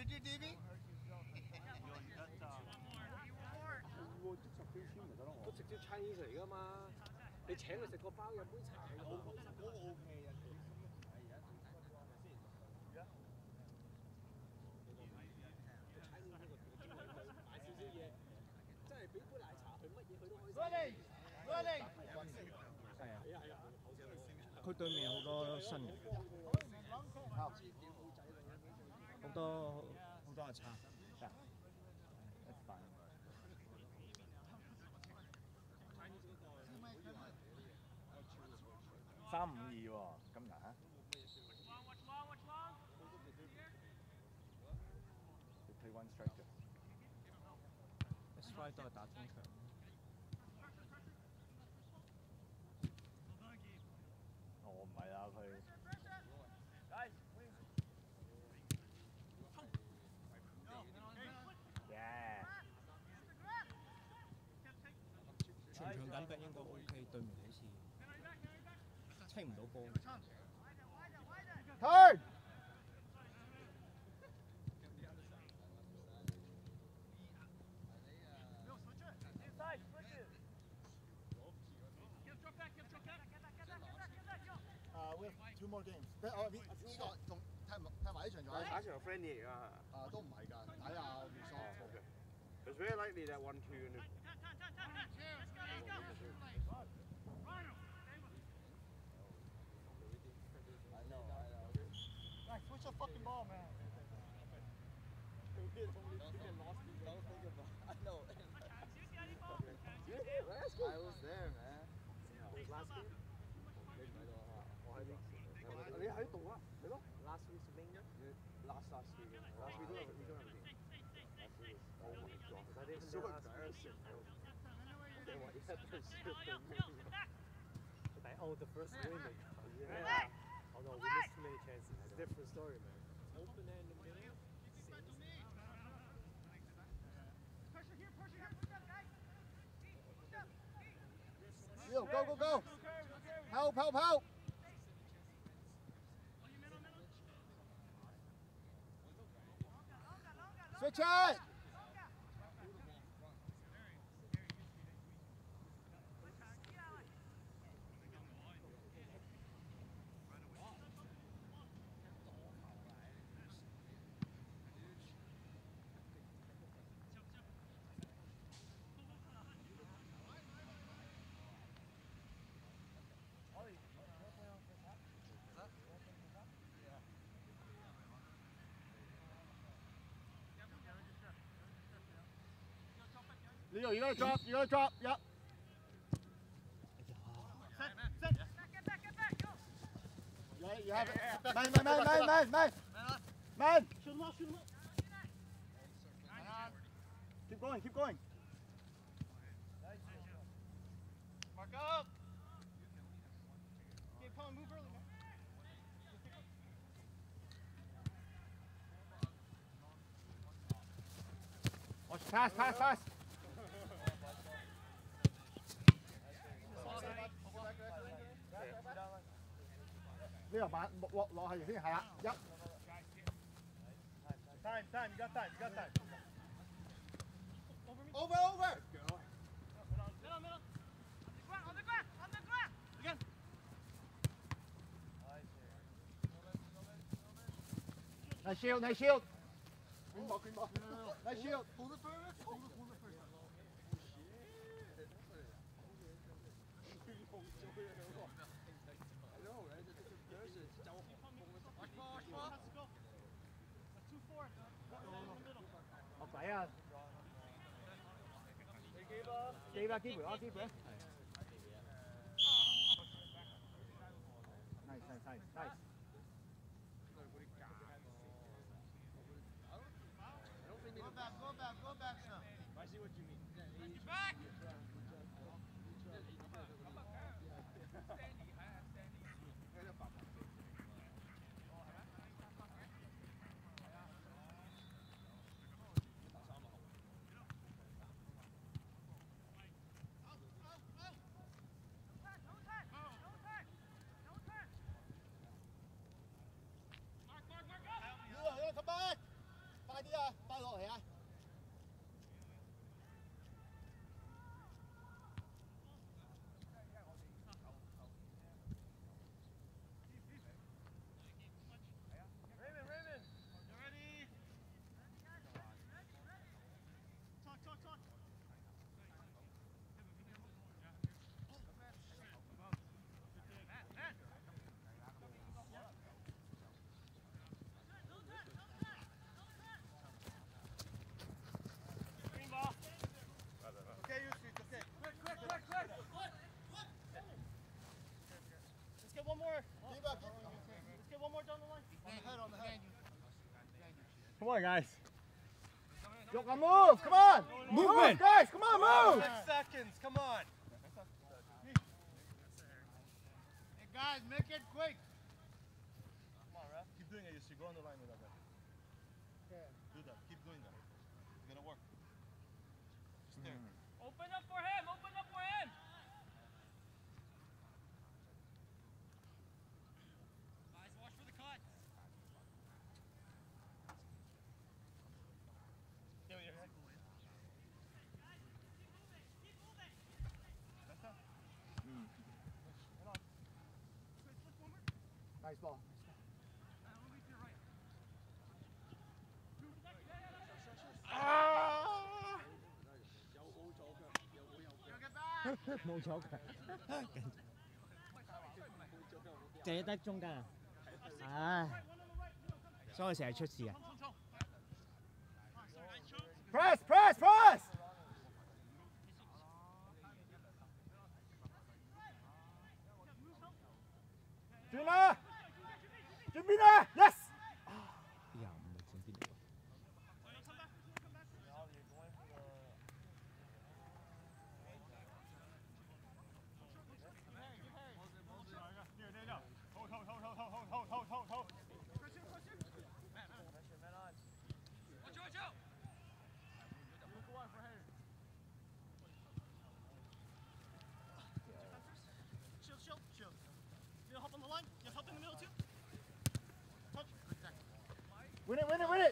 should you, DB? 都直接撐起嚟㗎嘛，你請佢食個包飲杯茶。嗰個 OK 啊，買少少嘢，真係俾杯奶茶佢，乜嘢佢都可以。Running, running. 係啊，係啊，佢對面好多新人，好多，好多嘅差，三五二喎，今日吓？你推 ONE strike. Strike 都系打中場。清唔到波。 Turn. Uh, we have two more games. 哦，呢呢个仲踢唔踢埋呢场仲有打场 friendly 嚟㗎。啊，都唔系㗎，睇下 result。 Okay. It's very likely that one two and Guys, switch the fucking ball, man. I know. I was there, man. last game。我喺呢，你喺度啊？系咯。Last week's Wenger。Last last week. Last week 都有，你都有见。Last week. Oh my god. That is so embarrassing. Okay, what is that? Oh, the first win. Yeah. Although we missed too many chances. It's a different story, man. Open in the middle. Yo, go, go, go. Help, help, help. Switch it. Leo, you gotta drop, you gotta drop, yep. You got it, you have it. Man, man, man, man, man, man. Man. Shoot him off, shoot him off. Keep going, keep going. Mark up. Okay, Colin, move early, man. Watch, pass, pass, pass. 呢个板落落落系先，系啦，一。Time, time, you got time, you got time. Over, over. Nice shield, nice shield. Green ball, green ball. Nice shield. Pull it first. Pull it, pull it it. First. Học bảy à? Đi ba keeper, all. Nice, nice, nice, nice. Go back, go back, go back, sir. I see what you mean. Back! 啊，on, guys. Yok, a move, come on. Movement. Move, guys, come on, move. Six seconds. Come on. Hey, guys, make it quick. Nice ball. Ah! 冇咗佢。借得中间啊！唉，所以我成日出事啊！ Press, press, press. Mira, yes. Win it, win it, win it.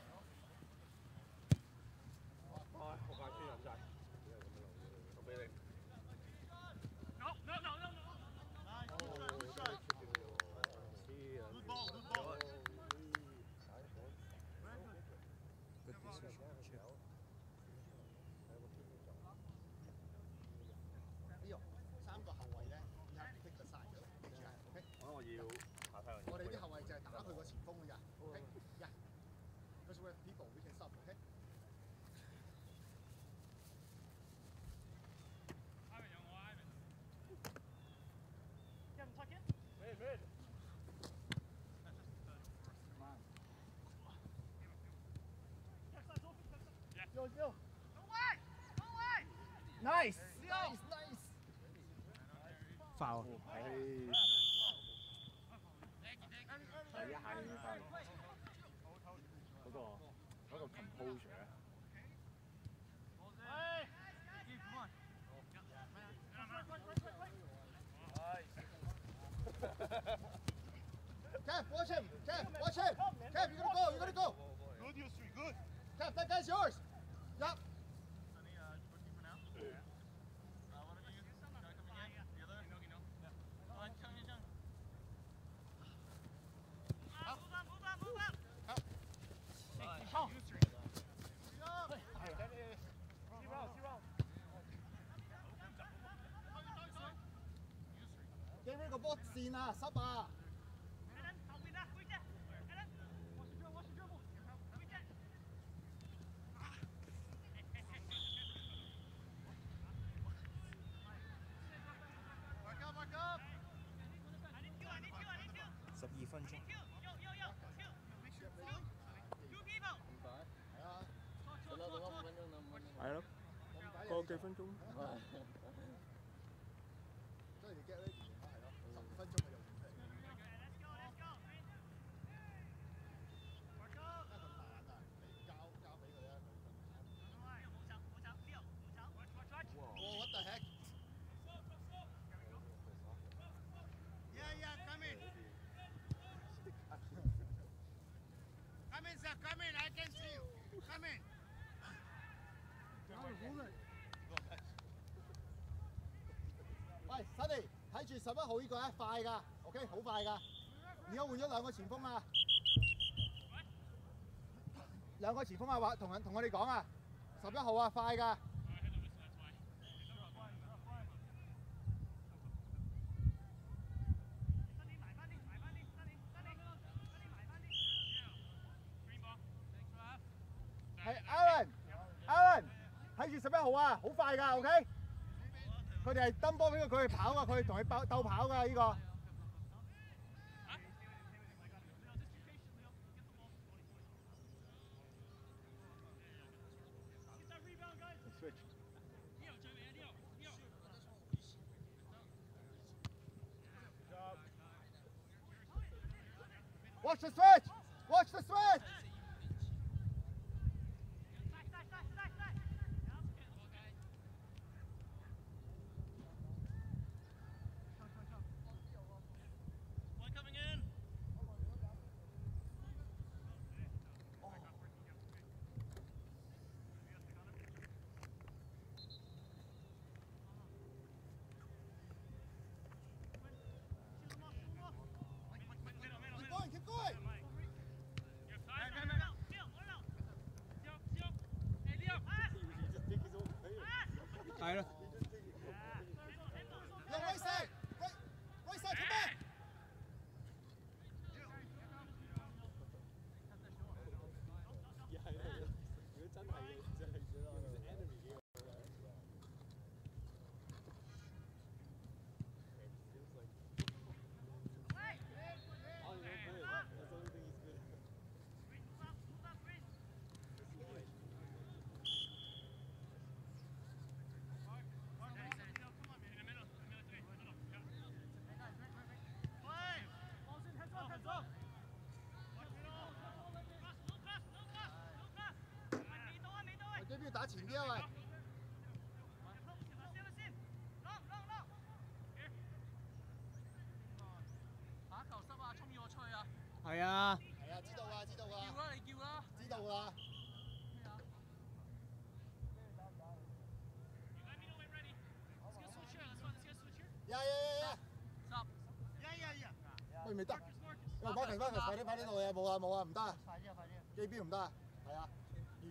go. Nice. Nice, nice. Foul. Cap, watch him! Cap, watch him! Cap, you're gonna go, you're gonna go! Good, you three, good! Cap, that guy's yours! Yep. Sonny, uh, bookkeeper now? Yeah. Uh, one of you, guy coming in? The other? No, no. Yeah. Oh, I'm telling you, John. Up. Move up, move up, move up! Up. Hey, keep on. Keep up! Keep roll, keep roll. Get rid of both Sina, Saba. The heck? Yeah, yeah, come in. Sir, come in. I can see you. 喂住十一號呢個咧，快噶，OK，好快噶。而家換咗兩個前鋒啊，兩個前鋒啊，話同人同我哋講啊，十一號啊，快噶。係 Aaron，Aaron，睇住十一號啊，好快㗎，OK。佢哋登波俾佢，佢系跑啊，佢系同佢斗跑噶呢个。係你边要打前啲啊喂！系啊。系啊，知道㗎，知道㗎。叫啦，你叫啦。知道㗎。呀呀呀呀！喂，未得。喂，Marcus Marcus，快啲快啲到嘢，冇啊冇啊，唔得啊！快啲啊，快啲啊！机标唔得啊，系啊，预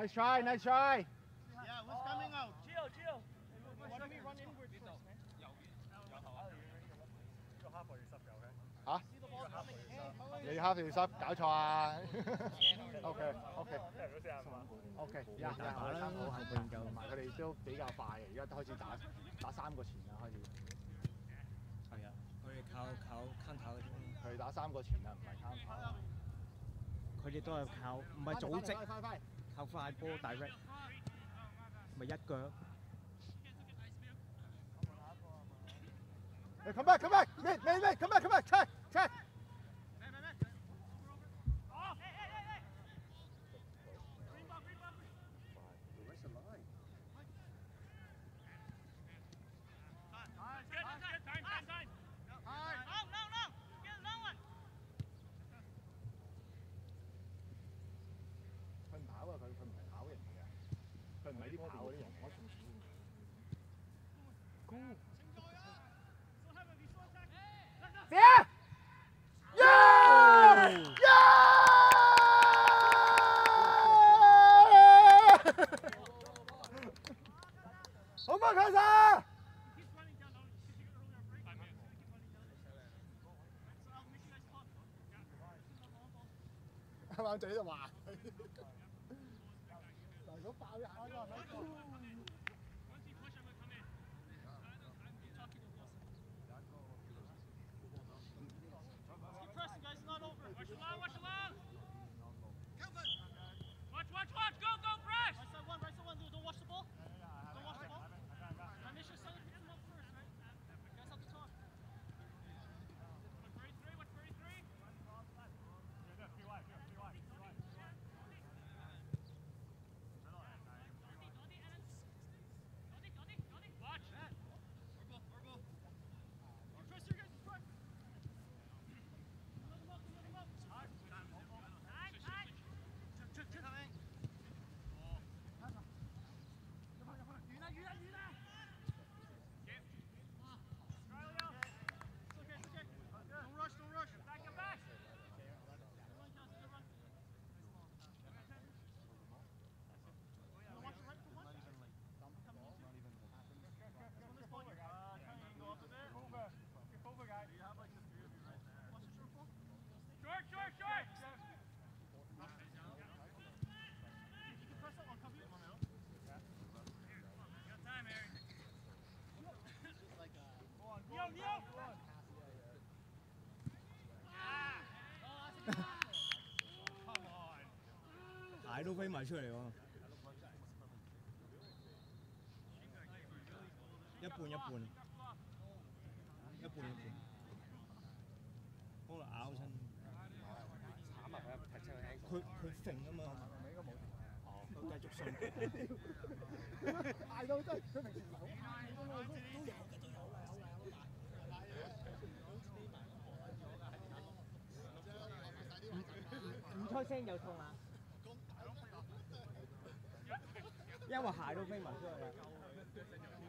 Nice try, nice try. Yeah, what's coming out? Chill, chill. Why don't we run inwards first, man? 吓？你要 half 条湿，搞错啊？OK OK OK，呀呀，我参考系半够，同埋佢哋都比较快嘅，而家都开始打打三个前啦，开始。系啊，佢哋靠靠 counter 嗰啲，佢哋打三个前啊，唔系 counter。佢哋都系靠唔系组织，快快快！ 靠快波 direct，咪一脚。 Hey, come back, come back, mid, mid, mid, come back, come back, check, check. 牌都飛埋出嚟喎。一半一半，一半一半，嗰度咬親，慘啊！佢佢，佢啊嘛，應該。繼續上。捱到真，佢平唔好捱都有嘅，都有，都，唔出聲又痛啊！因為鞋都飛埋出去啦。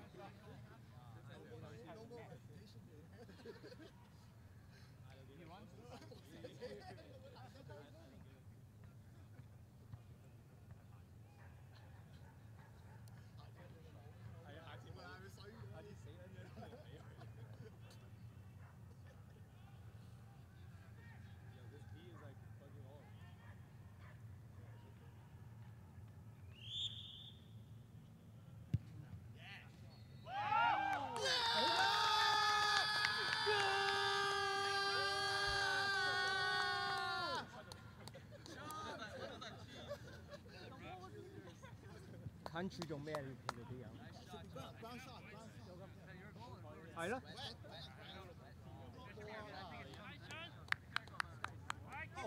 近處做咩？你哋啲人係咯。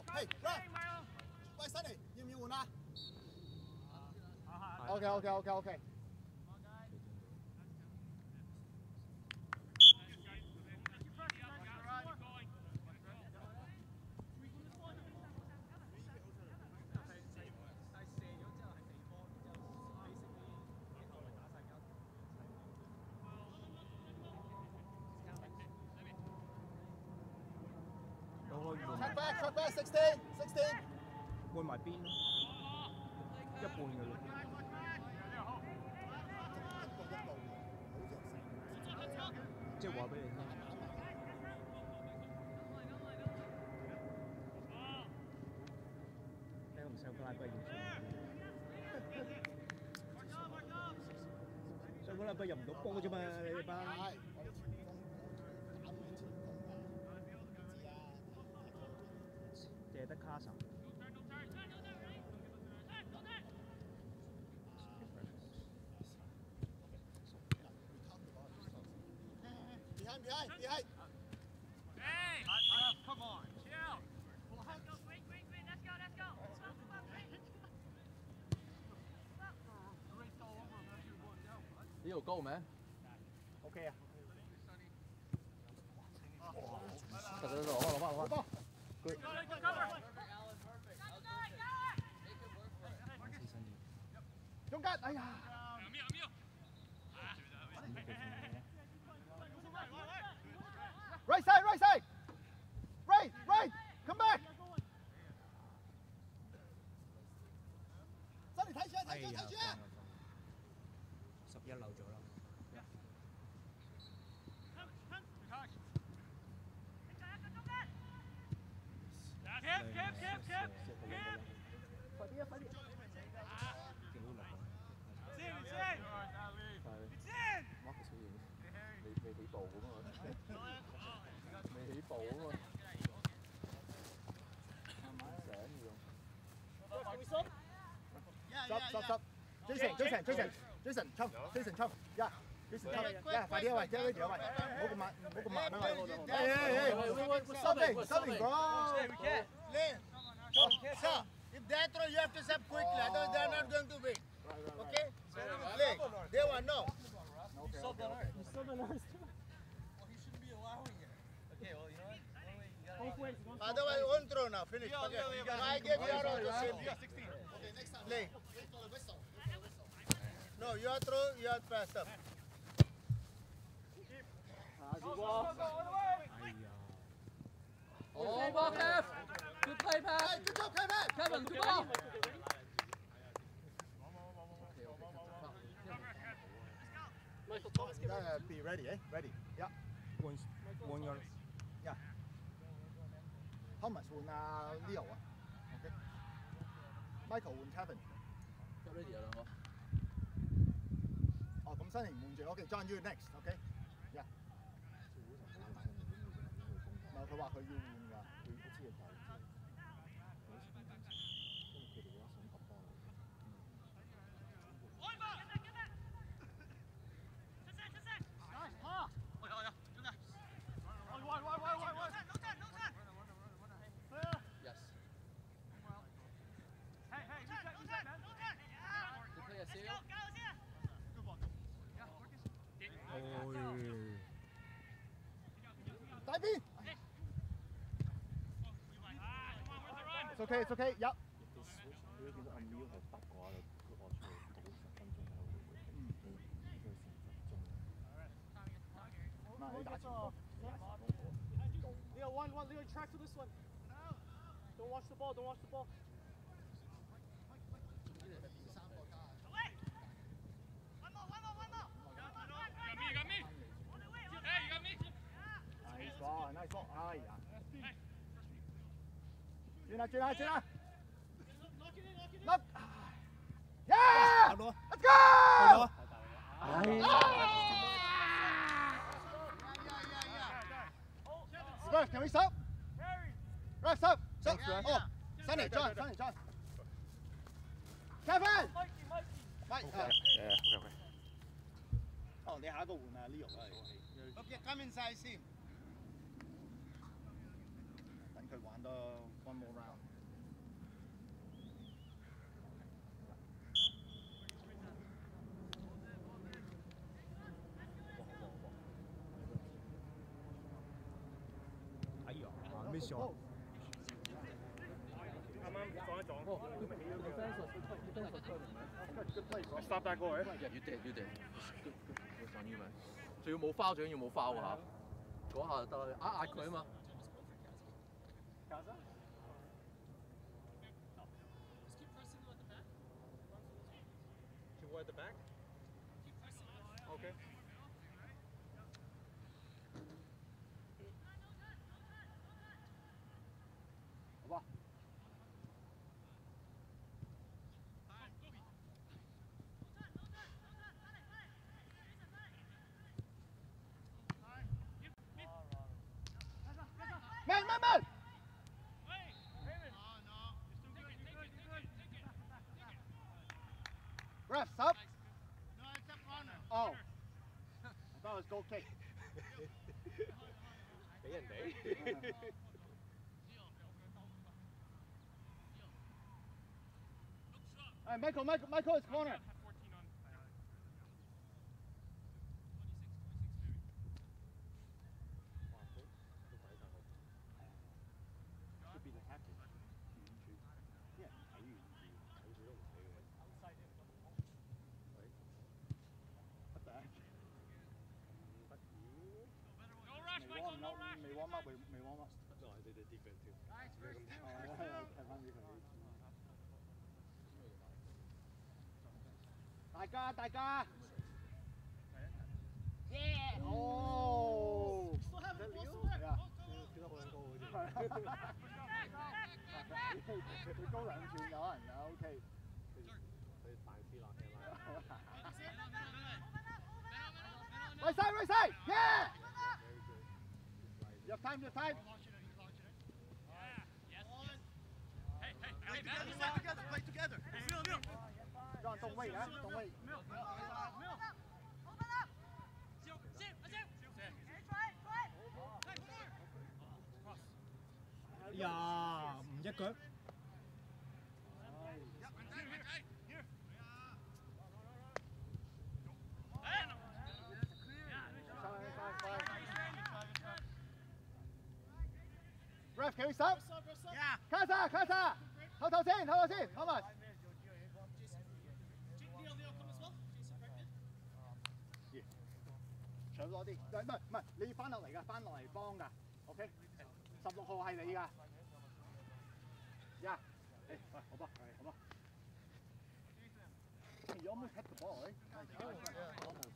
嘿，喂，Sunny，要唔要換啊？OK OK OK OK。Cut back, cut back, sixteen, sixteen。換埋邊咯，一半嘅咯。即係話俾你聽。你唔上個禮拜要算。上個禮拜入唔到波啫嘛，你哋班。behind, behind. Hey! Jeff, come on. Chill. Let's go, wait, wait, wait. Let's go, let's go. Let's go, come on, wait. Yo, go, man. Okay. Thật ra rõ rồi, bạn bạn. Good. Trung cắt. Ai da. Side. Right, Jason, Jason, Jason, Jason，冲，Jason 冲，yeah。Jason 冲，yeah，快啲啊喂，Jerry 条喂，唔好咁慢，唔好咁慢啊喂。Hey, hey, hey, stopping, stopping, bro. Lane. Sir, if they throw, you have to step quickly. Otherwise, they are not going to win. Okay? Lane. They want no. Otherwise, one throw now. Finish. Forget. I gave you arrow the same thing. Lane. No, you are through, you are faster. Go. Oh, good ball, Kev. Good play, Pat. Hey, good job, Kevin. Kevin, good ball. Michael Thomas, get ready. Be ready, eh? Ready. Yeah. One, one yard. Yeah. Thomas One now Leo. Ah. Okay. Michael one, Kevin. Get ready, I don't know. 哦，咁新年換住，OK，John you next，OK。Yeah。唔係佢話佢要 okay, it's okay. Yep. Leo, one, one, Leo, track to this one. Don't watch the ball, don't watch the ball. 转啦，转啦，转啦！Look！Yeah！差唔多， Let's 差唔 go！多。 Ref, can we stop? Ref, stop! Stop! Oh, Sunny, John, Sunny, John. Kevin! Mike, uh, Yeah, okay, okay. 哦，你下一个换啊，Leo 啦。 Okay, come inside, see. 等佢玩多 哦！啱啱撞一撞開，我 stop that guy，你跌你跌，我上你咪，仲要冇包，最緊要冇包㗎嚇，嗰下得，壓壓佢啊嘛。Refs up? No, it's corner. Oh. I thought it was goal kick. Hey. All right, Michael, Michael, Michael, it's corner. 大家，大家。Yeah！哦。Yeah。跳得好撚高好似。佢高两寸有可能啊，OK。佢大师啦，系咪？ Right side, right side! Yeah! You have time, you have time. Play together, play together. John, don't wait, huh? Don't wait. 哎呀，唔一脚。 Ref, can we stop? Yeah. 卡莎，卡莎，唞唞先，唞唞先，Thomas。 多啲，唔係唔係，你要翻落嚟噶，翻落嚟幫噶，OK？十六號係你噶。呀，誒，喂，好吧，好吧。You almost hit the ball, right?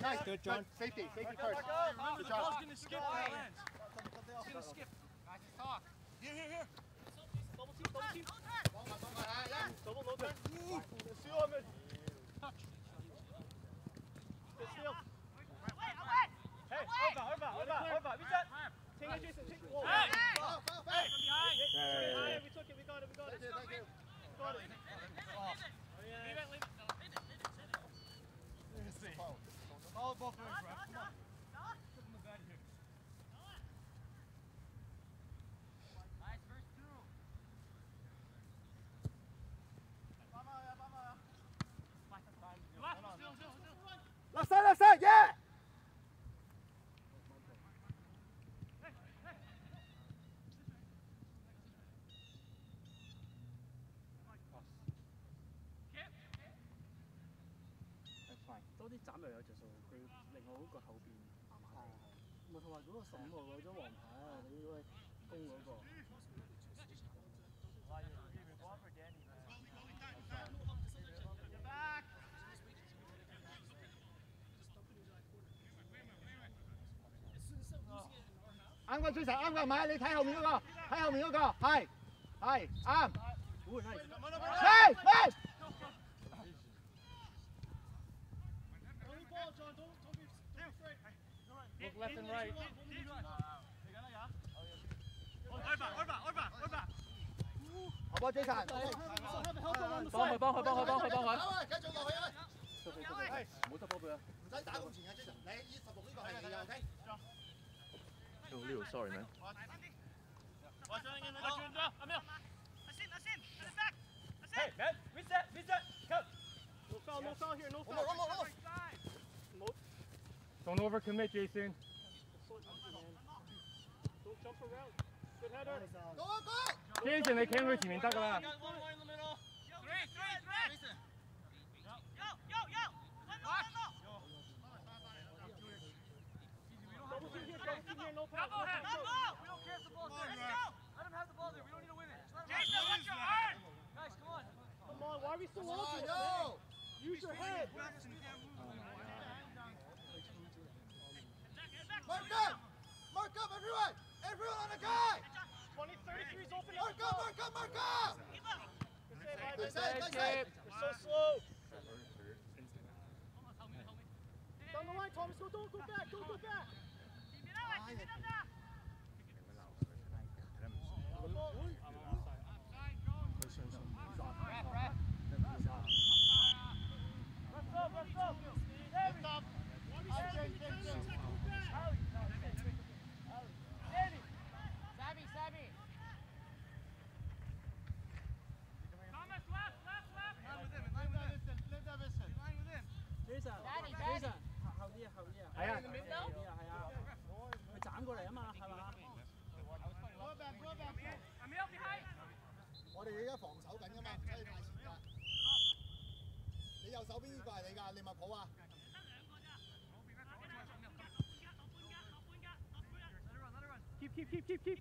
Nice, nice. good Good. Safety, safety first. Good job. gonna skip that lands. It's gonna skip. Guys, just talk. Here, here, here. Double team, double team. Double no turn. Steal him in. Good steal. Hey, over, over, over, over. Reset. Take it, Jason. Take Whoa. Foul, foul, foul. Hey, behind. We took it. We got it. We got it. Thank you, thank you. Got it. Leave it, leave it. Both ways, ref. Come on. 着数，佢令我嗰个后边麻麻地。唔系同埋嗰个十五号攞咗黄牌啊！你嗰位攻嗰个。啱个追实，啱个唔系，你睇后面嗰个，睇后面嗰个，系系啱。系系。 Look left and right. 好波追实。帮佢帮佢帮佢帮佢帮佢。继续落去啊！唔好得波佢啊！唔使打咁前嘅，即系你依十六呢个系你嘅，OK？呢度 sorry man。 Hey man, reset, reset, cut. No foul, no foul here, no foul. One more, one more, one more. Don't overcommit, Jason. Don't jump around. Good header. Go on, go! Jason, they came with you. Minta ka ba? Three, three, three! Yo, yo, yo! Watch! Double him! Double! We don't care if the ball's there. Let's go! Let him have the ball there. We don't need to win it. Just let your heart! Guys, come on. Come on, why are we so long? Use your head! Mark up! Mark up, everyone! Everyone on the guy! 20, 33 is open. Mark up, mark up, mark up! Good save, good save. You're so slow. Down the line, Thomas. Go, don't go back. Don't go back. 佢斩过嚟啊嘛，系嘛？我哋而家防守紧㗎嘛，唔使太前㗎。你右手边呢个系你㗎，利物浦啊！ Keep, keep, keep, keep, keep.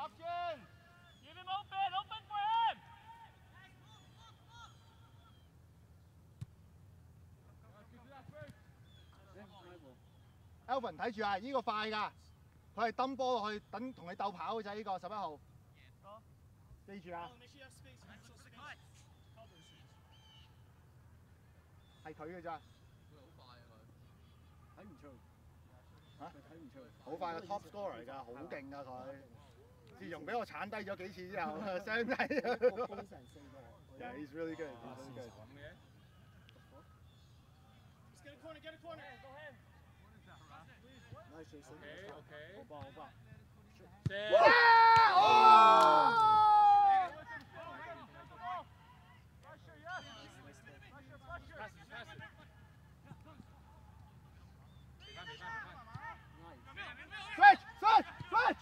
Hopkins! Give him open! Open for him! Alvin 睇住啊，呢個快㗎，佢係抌波落去，等同你鬥跑嘅啫。呢個十一號，記住啊，係佢嘅咋，睇唔出。嚇睇唔出。好快嘅 top scorer 嚟㗎，好勁㗎佢。自从俾我铲低咗几次之后，伤低。攻成四个。 Yeah, he's really good. He's really good. Just get a corner, get a corner. Go ahead. Nice, Jason. Okay, okay. 好棒，好棒。Switch, switch, switch.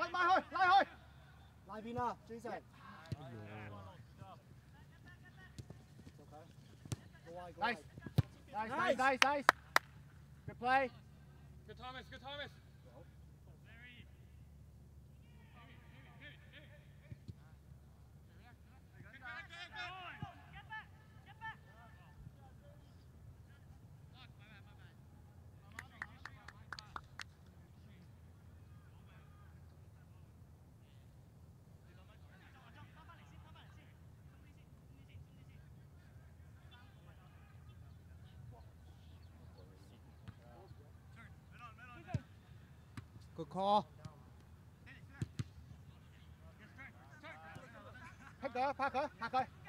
Bỏ ba thôi, lại thôi. Lại Vina, chú ý. Nice. Nice, nice, nice, nice. Good play. Good Thomas, good Thomas. call. Parker, phát Parker.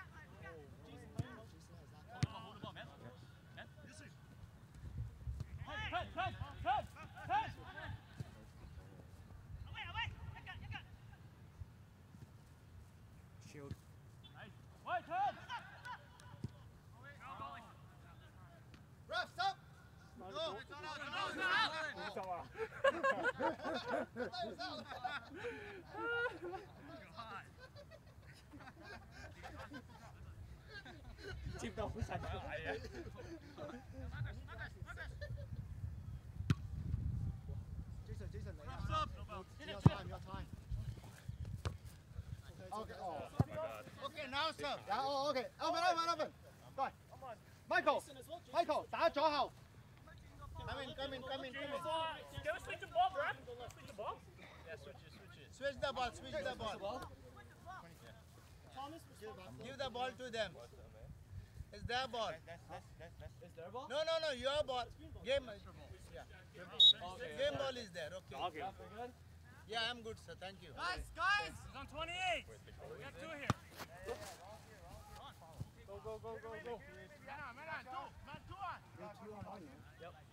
Okay, now serve. 有哦，OK，open open open，对。Michael，Michael 打左后。 Come in, come in, come in, come in. Can we switch the ball, bro? Switch the ball? Yeah, switch it, switch it. Switch the ball, switch the ball. Give the ball to them. It's their ball. Is their ball? No, no, no, your ball. Game. Yeah. Game ball is there. Okay. Okay. Good. Yeah, I'm good, sir. Thank you. Guys, guys! He's on 28. We got two here. Go go go go go. Man on, man on, two. Man, two on. You're two on one. Yep.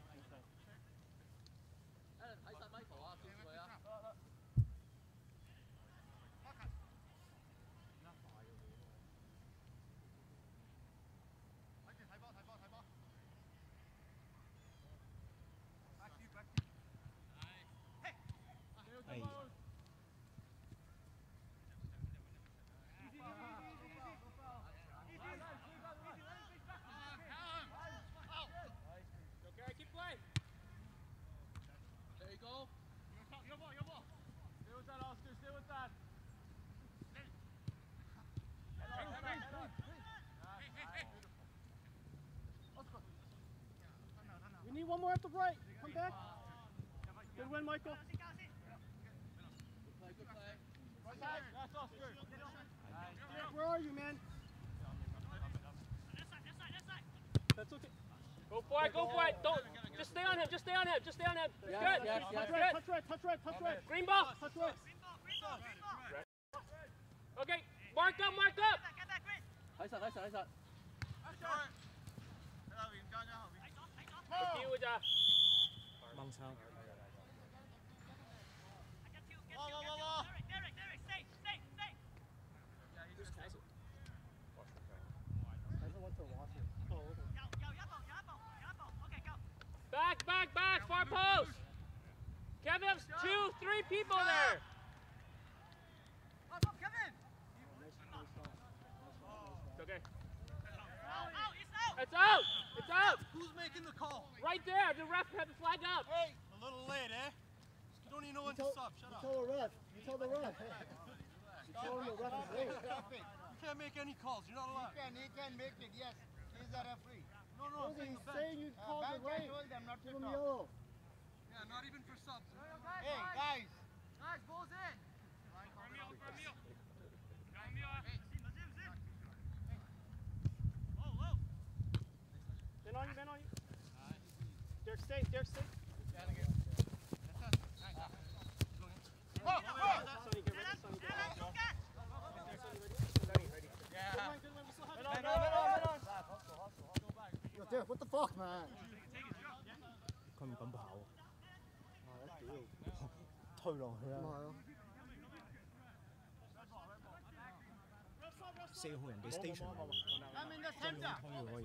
One more at the break. Come back. Good win, Michael. Good play, good play。That's Oscar. Where are you, man? That's okay. Go for it, go for it. Don't just stay on him. Just stay on him. Just stay on him. Yes, Good. yes, yes. Touch Good. right, touch right, touch right, touch right. Green ball. Touch right. Okay. Mark up, mark up. Derek, Derek, stay, stay, stay. Oh, go. Back, back, back, far post. Kevin two, three people there. Kevin. It's okay. It's out. It's out. It's out. Who's making the call? Right there. The ref had the flag up. Hey. A little late, eh? You don't even know when to tell- stop. Shut You up. tell the ref. You tell the ref. You tell him the ref is late. You can't make any calls. You're not He allowed. can, he can make it. Yes, he's the referee. No, no, I'm saying he's the bench. saying you Uh, called back it I right. told them not to Give him talk. yellow. Yeah, not even for subs. Hey, guys. Guys, balls in. Man on you, man on you. Derek, stay. Derek, stay. Sonny, get ready. Sonny, get ready. Sonny, ready. Good one, good one. We still have time. Yo, Derek, what the fuck, man? 佢唔敢跑。推落去啊！咁系咯。 四号人哋冇冇 station 冇冇嚟嘅 Come in the 中 center. 央推嗰个嘢，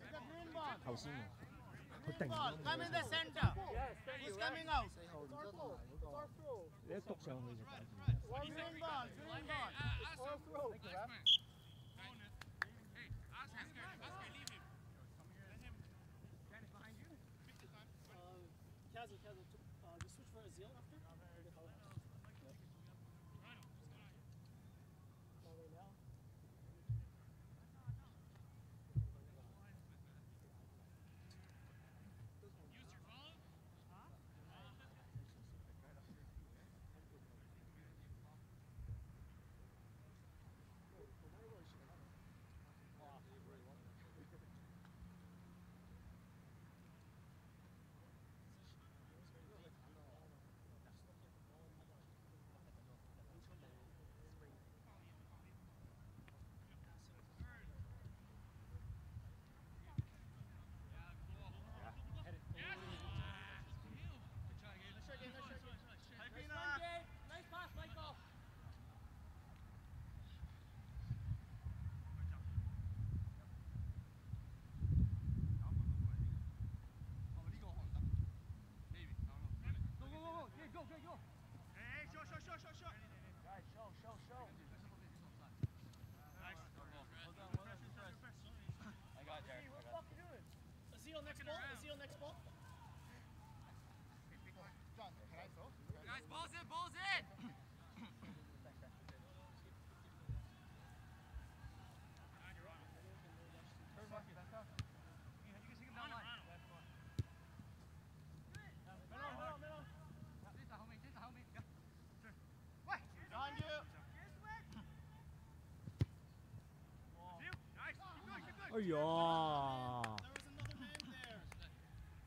It's the green ball. 头先啊， Good come in the center. Yes, Who's coming out? Let's talk. One ball, one ball. Four throw. 哎呀！There was another man there.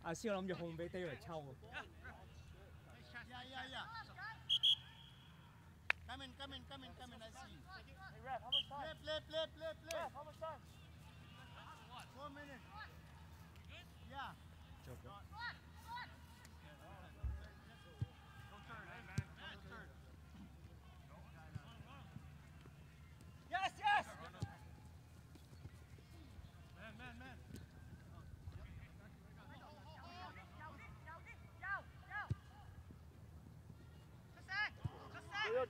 阿蕭諗住控俾 David 抽喎。Yeah, yeah, yeah. Come in, come in, come in, come in. I see. Play, play, play, play, play. how much time? Four minutes.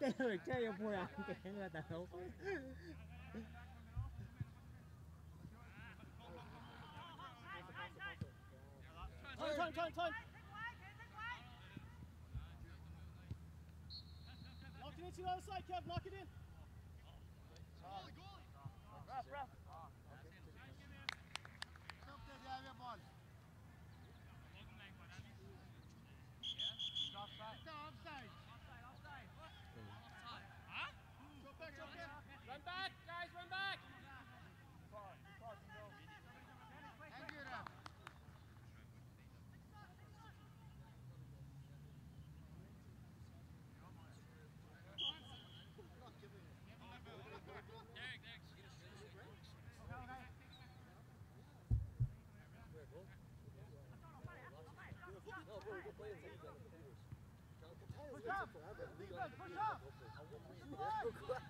Derek, I'm the the side, Kev. It in.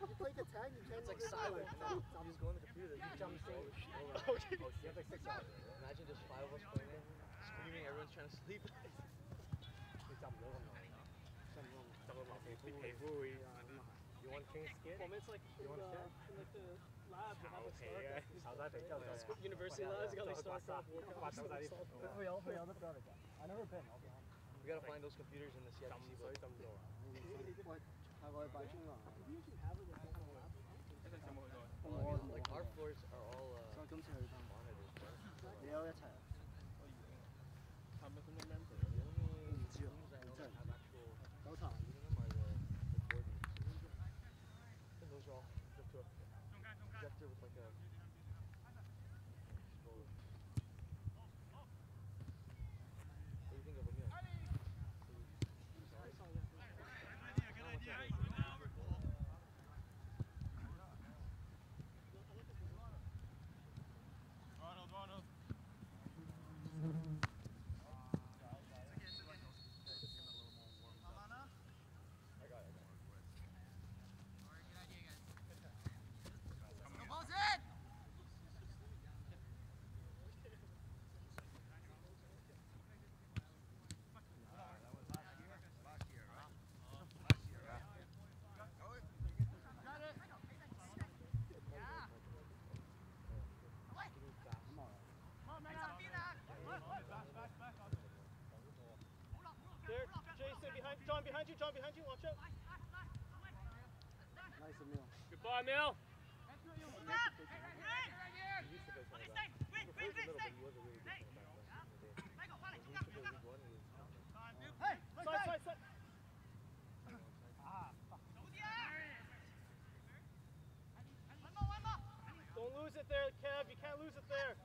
You play the tag, you can't. It's like silent. You just go on the computer, you jump straight. Oh, you have like six hours. Imagine just five of us playing screaming, everyone's trying to sleep. want skin? You want you got like I never been gotta find those computers in the CFC book. like our floors are all uh. behind you, John, behind you. Watch out. Nice, Emil. Goodbye, Emil. Don't lose it there, Kev. You can't lose it there.